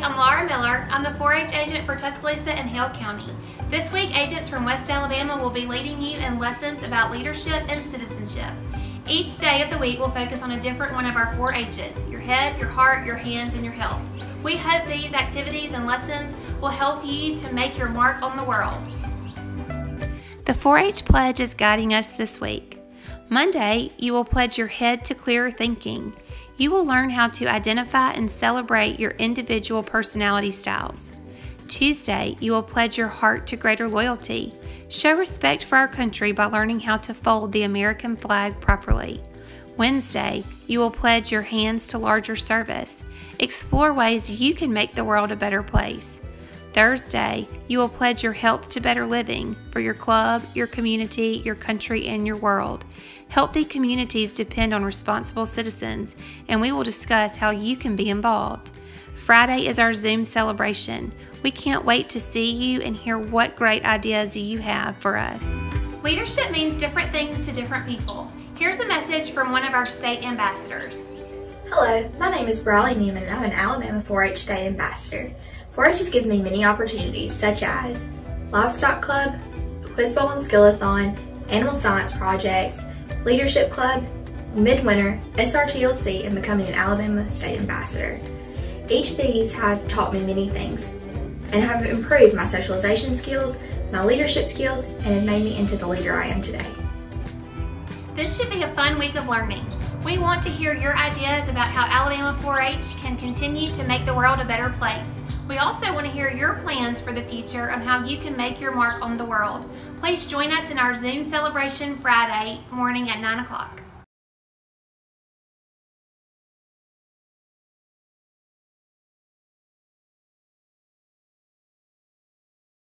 I'm Laura Miller. I'm the 4-H agent for Tuscaloosa and Hale County. This week, agents from West Alabama will be leading you in lessons about leadership and citizenship. Each day of the week we'll focus on a different one of our 4-H's, your head, your heart, your hands, and your health. We hope these activities and lessons will help you to make your mark on the world. The 4-H Pledge is guiding us this week. Monday, you will pledge your head to clearer thinking you will learn how to identify and celebrate your individual personality styles. Tuesday, you will pledge your heart to greater loyalty. Show respect for our country by learning how to fold the American flag properly. Wednesday, you will pledge your hands to larger service. Explore ways you can make the world a better place. Thursday, you will pledge your health to better living for your club, your community, your country, and your world. Healthy communities depend on responsible citizens, and we will discuss how you can be involved. Friday is our Zoom celebration. We can't wait to see you and hear what great ideas you have for us. Leadership means different things to different people. Here's a message from one of our state ambassadors. Hello, my name is Brawley Newman and I'm an Alabama 4-H State Ambassador. 4-H has given me many opportunities such as Livestock Club, Quiz Bowl and Skillathon, Animal Science Projects, Leadership Club, Midwinter, SRTLC, and becoming an Alabama State Ambassador. Each of these have taught me many things and have improved my socialization skills, my leadership skills, and have made me into the leader I am today. This should be a fun week of learning. We want to hear your ideas about how Alabama 4-H can continue to make the world a better place. We also want to hear your plans for the future on how you can make your mark on the world. Please join us in our Zoom celebration Friday morning at 9 o'clock.